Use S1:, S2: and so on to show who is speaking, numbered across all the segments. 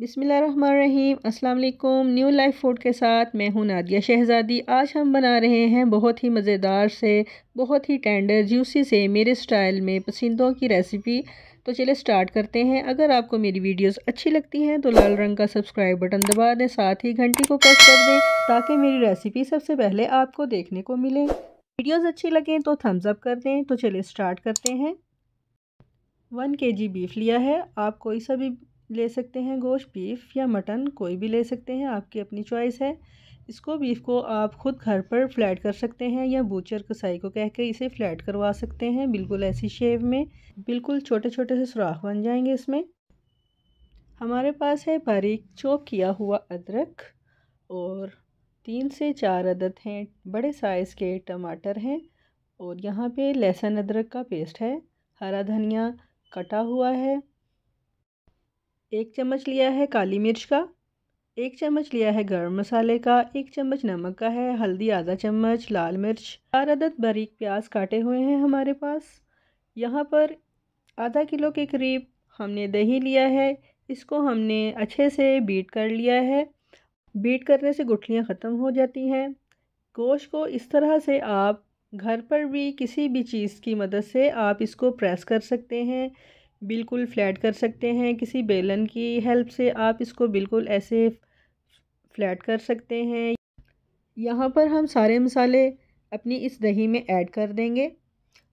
S1: बिसमीम अल्लाम new life food के साथ मैं हूँ नादिया शहज़ादी। आज हम बना रहे हैं बहुत ही मज़ेदार से, बहुत ही टेंडर जूसी से मेरे स्टाइल में पसंदों की रेसिपी तो चलिए स्टार्ट करते हैं। अगर आपको मेरी वीडियोस अच्छी लगती हैं तो लाल रंग का सब्सक्राइब बटन दबा दें, साथ ही घंटी को प्रेस कर दें, ताकि मेरी रेसिपी सबसे पहले आपको देखने को मिले। वीडियोज़ अच्छी लगें तो थम्स अप कर दें। तो चलिए स्टार्ट करते हैं। वन के जी बीफ लिया है। आप कोई सा भी ले सकते हैं गोश्त, बीफ या मटन, कोई भी ले सकते हैं, आपकी अपनी चॉइस है। इसको, बीफ को आप ख़ुद घर पर फ्लैट कर सकते हैं या बूचर कसाई को कह के इसे फ्लैट करवा सकते हैं, बिल्कुल ऐसी शेव में। बिल्कुल छोटे छोटे से सुराख बन जाएँगे इसमें। हमारे पास है बारीक चॉप किया हुआ अदरक और तीन से चार अदद हैं, बड़े साइज़ के टमाटर हैं और यहाँ पे लहसुन अदरक का पेस्ट है, हरा धनिया कटा हुआ है। एक चम्मच लिया है काली मिर्च का, एक चम्मच लिया है गर्म मसाले का, एक चम्मच नमक का है, हल्दी आधा चम्मच, लाल मिर्च, चार अदद बारीक प्याज काटे हुए हैं हमारे पास। यहाँ पर आधा किलो के करीब हमने दही लिया है, इसको हमने अच्छे से बीट कर लिया है। बीट करने से गुठलियाँ ख़त्म हो जाती हैं। गोश्त को इस तरह से आप घर पर भी किसी भी चीज़ की मदद से आप इसको प्रेस कर सकते हैं। बिल्कुल फ्लैट कर सकते हैं, किसी बेलन की हेल्प से आप इसको बिल्कुल ऐसे फ्लैट कर सकते हैं। यहाँ पर हम सारे मसाले अपनी इस दही में ऐड कर देंगे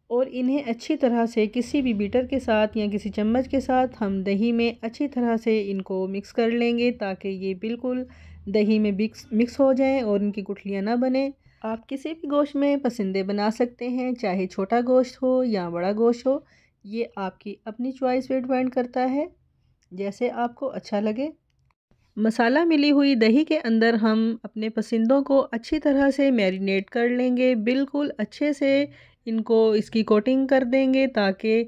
S1: और इन्हें अच्छी तरह से किसी भी बीटर के साथ या किसी चम्मच के साथ हम दही में अच्छी तरह से इनको मिक्स कर लेंगे ताकि ये बिल्कुल दही में मिक्स मिक्स हो जाएँ और इनकी गुठलियाँ ना बने। आप किसी भी गोश्त में पसंदे बना सकते हैं, चाहे छोटा गोश्त हो या बड़ा गोश्त हो। ये आपकी अपनी चॉइस पे डिपेंड करता है, जैसे आपको अच्छा लगे। मसाला मिली हुई दही के अंदर हम अपने पसंदों को अच्छी तरह से मैरिनेट कर लेंगे। बिल्कुल अच्छे से इनको इसकी कोटिंग कर देंगे ताकि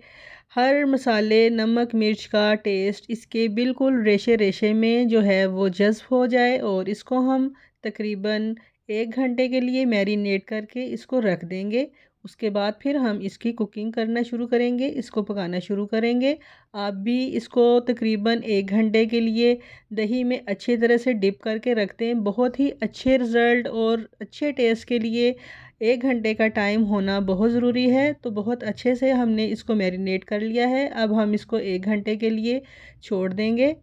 S1: हर मसाले, नमक, मिर्च का टेस्ट इसके बिल्कुल रेशे रेशे में जो है वो जज्ब हो जाए और इसको हम तकरीबन एक घंटे के लिए मैरिनेट करके इसको रख देंगे। उसके बाद फिर हम इसकी कुकिंग करना शुरू करेंगे, इसको पकाना शुरू करेंगे। आप भी इसको तकरीबन एक घंटे के लिए दही में अच्छी तरह से डिप करके रखते हैं। बहुत ही अच्छे रिज़ल्ट और अच्छे टेस्ट के लिए एक घंटे का टाइम होना बहुत ज़रूरी है। तो बहुत अच्छे से हमने इसको मैरिनेट कर लिया है। अब हम इसको एक घंटे के लिए छोड़ देंगे।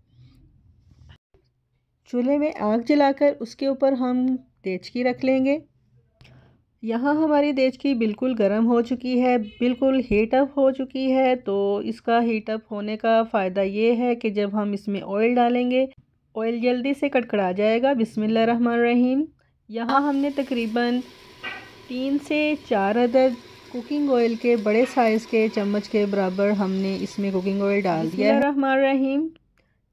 S1: चूल्हे में आग जलाकर उसके ऊपर हम तेजकी रख लेंगे। यहाँ हमारी देचकी बिल्कुल गर्म हो चुकी है बिल्कुल हीट अप हो चुकी है तो इसका हीट अप होने का फ़ायदा ये है कि जब हम इसमें ऑयल डालेंगे ऑयल जल्दी से कड़कड़ा जाएगा। रहीम यहाँ हमने तकरीबन तीन से चार अदद कुकिंग ऑयल के बड़े साइज़ के चम्मच के बराबर हमने इसमें कुकिंग ऑयल डाल दिया रहमान रहीम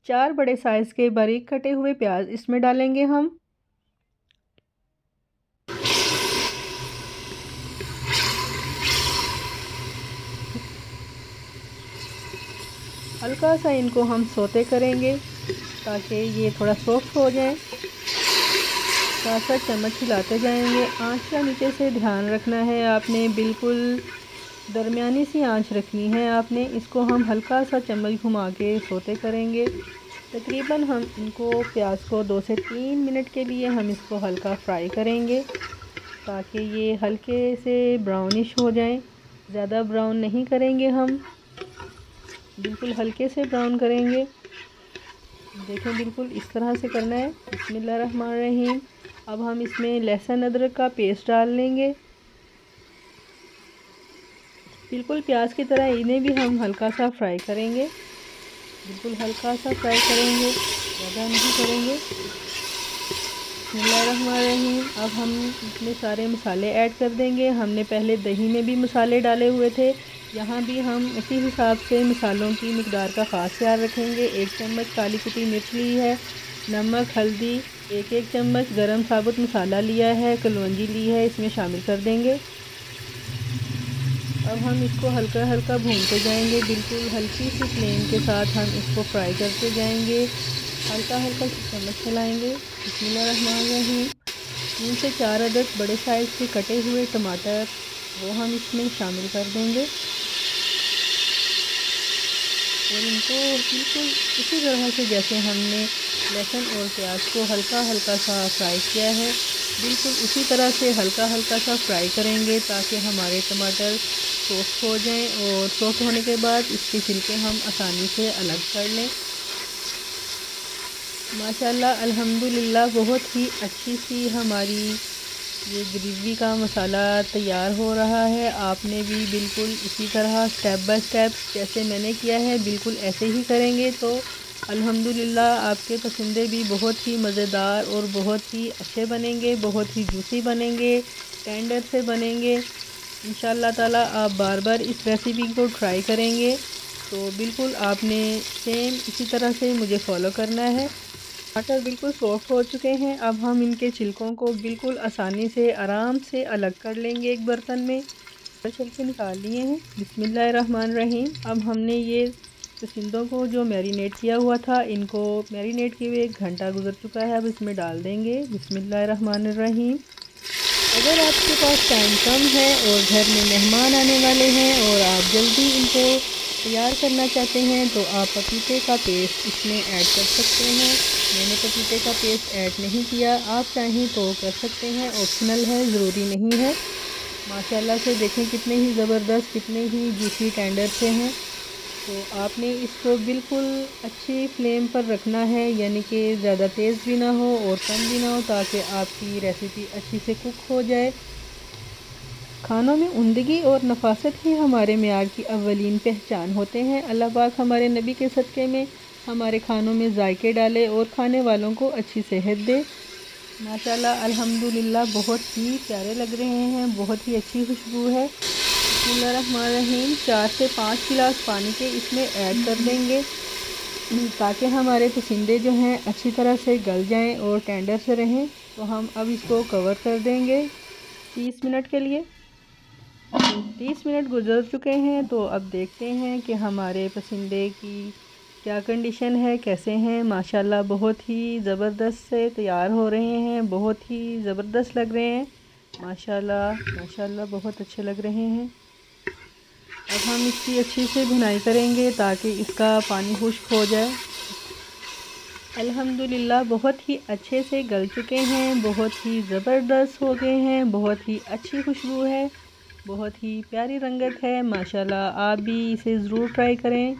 S1: चार बड़े साइज़ के बारीक कटे हुए प्याज इसमें डालेंगे हम। हल्का सा इनको हम सोते करेंगे ताकि ये थोड़ा सॉफ्ट हो जाए। साथ साथ चम्मच हिलाते जाएँगे। आँच का नीचे से ध्यान रखना है आपने, बिल्कुल दरमियानी सी आँच रखनी है आपने। इसको हम हल्का सा चम्मच घुमा के सोते करेंगे। तकरीबन हम इनको प्याज को दो से तीन मिनट के लिए हम इसको हल्का फ्राई करेंगे ताकि ये हल्के से ब्राउनिश हो जाएँ। ज़्यादा ब्राउन नहीं करेंगे हम। बिल्कुल हल्के से ब्राउन करेंगे। देखें, बिल्कुल इस तरह से करना है। रहीम अब हम इसमें लहसुन अदरक का पेस्ट डाल लेंगे। बिल्कुल प्याज की तरह इन्हें भी हम हल्का सा फ्राई करेंगे। बिल्कुल हल्का सा फ्राई करेंगे। ज़्यादा नहीं करेंगे। रहीम अब हम इसमें सारे मसाले ऐड कर देंगे। हमने पहले दही में भी मसाले डाले हुए थे। यहाँ भी हम इसी हिसाब से मसालों की मकदार का ख़ास ख्याल रखेंगे। एक चम्मच काली कुटी मिर्च ली है, नमक, हल्दी एक एक चम्मच गरम साबुत मसाला लिया है, कलवंजी ली है, इसमें शामिल कर देंगे। अब हम इसको हल्का हल्का भूनते जाएँगे। बिल्कुल हल्की सी फ्लेम के साथ हम इसको फ्राई करते जाएँगे। हल्का हल्का चम्मच चलाएँगे इसमें तीन से चार अदद बड़े साइज़ के कटे हुए टमाटर, वो हम इसमें शामिल कर देंगे। और इनको बिल्कुल इसी तरह से जैसे हमने लहसुन और प्याज को हल्का हल्का सा फ्राई किया है, बिल्कुल उसी तरह से हल्का हल्का सा फ्राई करेंगे ताकि हमारे टमाटर सॉफ्ट हो जाएँ और सॉफ्ट होने के बाद इसके छिलके हम आसानी से अलग कर लें। माशाल्लाह, अल्हम्दुलिल्लाह, बहुत ही अच्छी सी हमारी ये ग्रेवी का मसाला तैयार हो रहा है। आपने भी बिल्कुल इसी तरह स्टेप बाय स्टेप जैसे मैंने किया है, बिल्कुल ऐसे ही करेंगे। तो अल्हम्दुलिल्लाह आपके पसंदे भी बहुत ही मज़ेदार और बहुत ही अच्छे बनेंगे, बहुत ही जूसी बनेंगे टेंडर से बनेंगे। इन ताला आप बार बार इस रेसिपी को ट्राई करेंगे। तो बिल्कुल आपने सेम इसी तरह से मुझे फॉलो करना है। टमाटर बिल्कुल सॉफ्ट हो चुके हैं। अब हम इनके छिलकों को बिल्कुल आसानी से, आराम से अलग कर लेंगे एक बर्तन में। छिलके निकाल लिए हैं। बिसमीम अब हमने ये पसिंदों को जो मैरिनेट किया हुआ था, इनको मैरिनेट किए हुए एक घंटा गुजर चुका है। अब इसमें डाल देंगे। बिसमीम अगर आपके पास टाइम कम है और घर में मेहमान आने वाले हैं और आप जल्दी इनको तैयार करना चाहते हैं तो आप पपीते का पेस्ट इसमें ऐड कर सकते हैं। मैंने पपीते का पेस्ट ऐड नहीं किया। आप चाहें तो कर सकते हैं। ऑप्शनल है, ज़रूरी नहीं है। माशाल्लाह से देखें कितने ही ज़बरदस्त, कितने ही जूसी टेंडर से हैं। तो आपने इसको बिल्कुल अच्छी फ्लेम पर रखना है, यानी कि ज़्यादा तेज़ भी ना हो और कम भी ना हो, ताकि आपकी रेसिपी अच्छी से कुक हो जाए। खानों में उमदगी और नफासत ही हमारे मैार की अवलिन पहचान होते हैं। अल्लाह पाक हमारे नबी के सदक़े में हमारे खानों में जायके डाले और खाने वालों को अच्छी सेहत दे। माशाल्लाह, अल्हम्दुलिल्लाह, बहुत ही प्यारे लग रहे हैं, बहुत ही अच्छी खुशबू है। बसमीम चार से पाँच गिलास पानी के इसमें ऐड कर देंगे, ताकि हमारे पसंदे जो हैं अच्छी तरह से गल जाएँ और टेंडर से रहें। तो हम अब इसको कवर कर देंगे तीस मिनट के लिए। तीस मिनट गुजर चुके हैं तो अब देखते हैं कि हमारे पसंदे की क्या कंडीशन है? कैसे हैं? माशाल्लाह, बहुत ही ज़बरदस्त से तैयार हो रहे हैं, बहुत ही ज़बरदस्त लग रहे हैं। माशाल्लाह माशाल्लाह, बहुत अच्छे लग रहे हैं। अब हम इसकी अच्छी से भुनाई करेंगे ताकि इसका पानी खुश्क हो जाए। अल्हम्दुलिल्लाह, बहुत ही अच्छे से गल चुके हैं, बहुत ही ज़बरदस्त हो गए हैं, बहुत ही अच्छी खुशबू है, बहुत ही प्यारी रंगत है। माशाल्लाह, आप भी इसे ज़रूर ट्राई करें।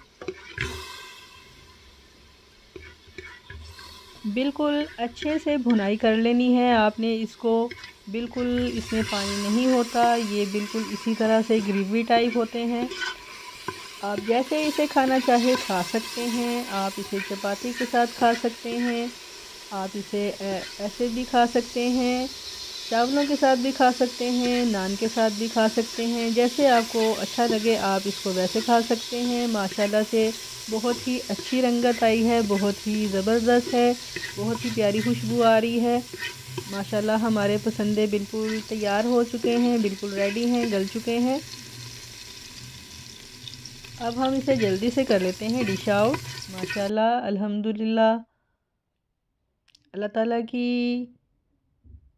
S1: बिल्कुल अच्छे से भुनाई कर लेनी है। आपने इसको बिल्कुल इसमें पानी नहीं होता, ये बिल्कुल इसी तरह से ग्रेवी टाइप होते हैं। आप जैसे इसे खाना चाहे खा सकते हैं, आप इसे चपाती के साथ खा सकते हैं, आप इसे ऐसे भी खा सकते हैं। चावलों के साथ भी खा सकते हैं, नान के साथ भी खा सकते हैं। जैसे आपको अच्छा लगे, आप इसको वैसे खा सकते हैं। माशाल्लाह से बहुत ही अच्छी रंगत आई है, बहुत ही ज़बरदस्त है, बहुत ही प्यारी खुशबू आ रही है। माशाल्लाह हमारे पसंदे बिल्कुल तैयार हो चुके हैं, बिल्कुल रेडी हैं, गल चुके हैं। अब हम इसे जल्दी से कर लेते हैं डिश आउट माशाल्लाह, अल्हम्दुलिल्लाह। अल्लाह ताला की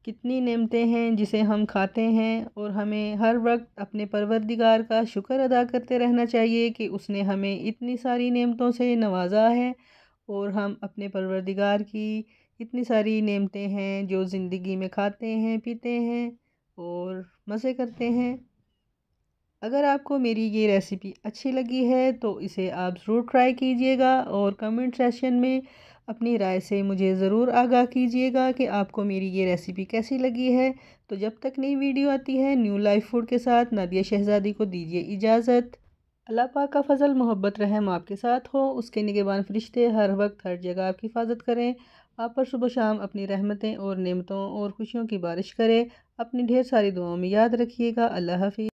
S1: कितनी नेमतें हैं जिसे हम खाते हैं और हमें हर वक्त अपने परवरदिगार का शुक्र अदा करते रहना चाहिए कि उसने हमें इतनी सारी नेमतों से नवाजा है और हम अपने परवरदिगार की इतनी सारी नेमतें हैं जो ज़िंदगी में खाते हैं, पीते हैं और मज़े करते हैं। अगर आपको मेरी ये रेसिपी अच्छी लगी है तो इसे आप ज़रूर ट्राई कीजिएगा और कमेंट सेशन में अपनी राय से मुझे ज़रूर आगाह कीजिएगा कि आपको मेरी ये रेसिपी कैसी लगी है। तो जब तक नई वीडियो आती है, न्यू लाइफ फ़ूड के साथ, नादिया शहज़ादी को दीजिए इजाज़त। अल्लाह पाक का फजल, मोहब्बत, रहम आपके साथ हो। उसके निगेबान फरिश्ते हर वक्त, हर जगह आपकी हिफाजत करें। आप पर सुबह शाम अपनी रहमतें और नेमतों और खुशियों की बारिश करें। अपनी ढेर सारी दुआओं में याद रखिएगा। अल्लाह हाफिज़।